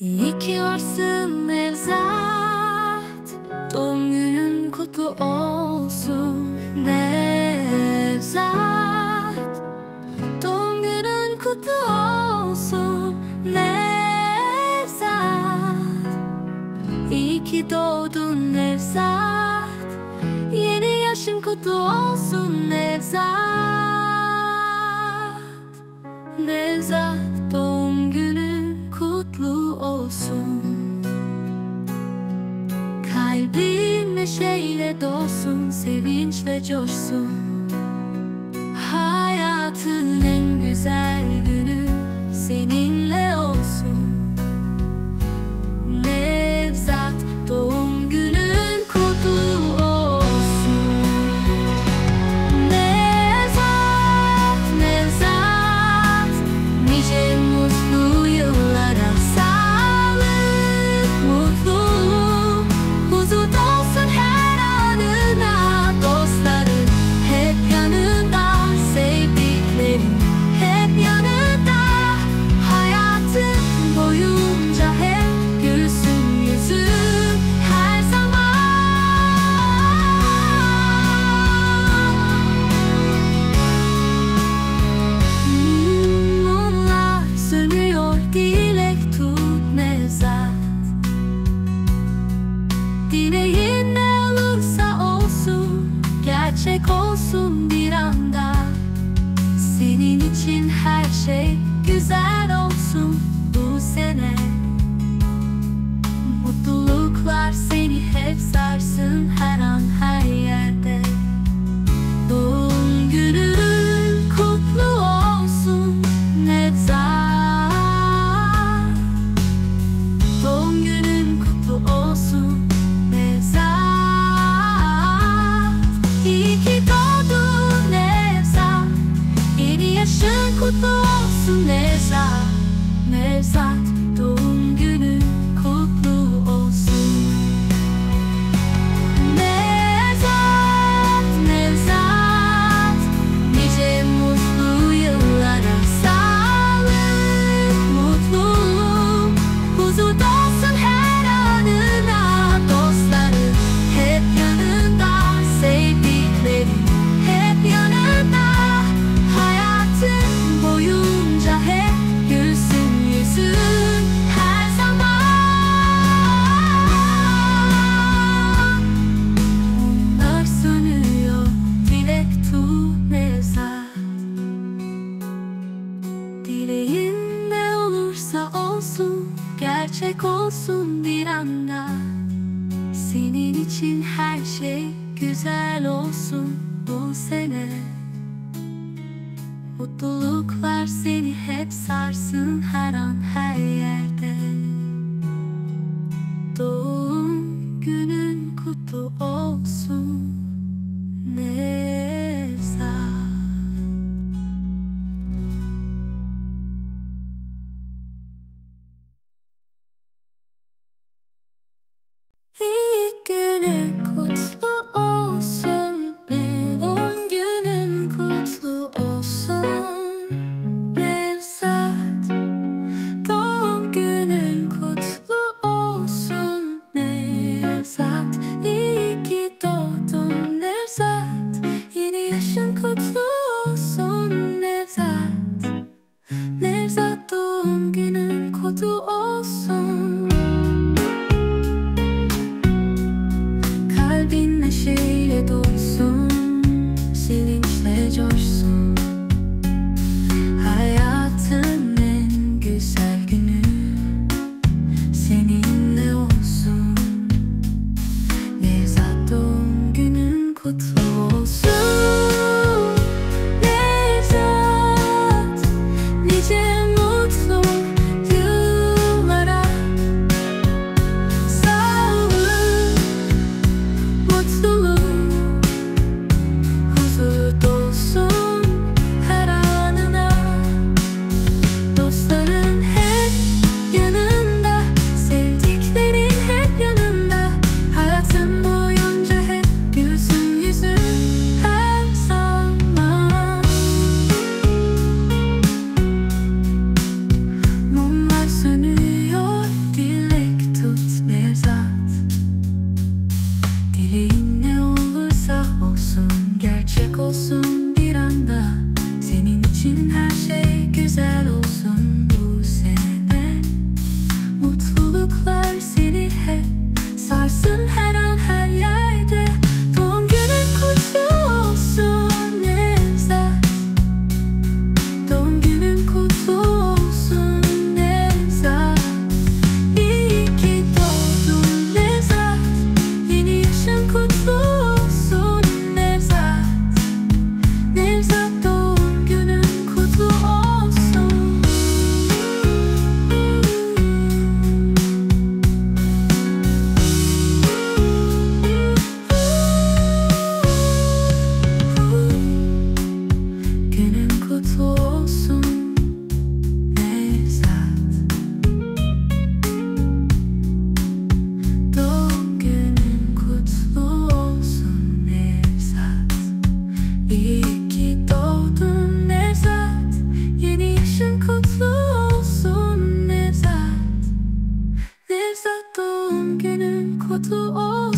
İyi ki varsın Nevzat. Doğum günün kutlu olsun Nevzat. Doğum günün kutlu olsun Nevzat. İyi ki doğdun Nevzat. Yeni yaşın kutlu olsun Nevzat. Nevzat olsun. Kalbim neşeyle dolsun Sevinçle coşsun. Hayatın en güzel Senin için her şey güzel olsun. gerçek olsun bir anda. Senin için her şey güzel olsun bu sene. Mutluluklar seni hep sarsın her an. yeah. ざと受けることを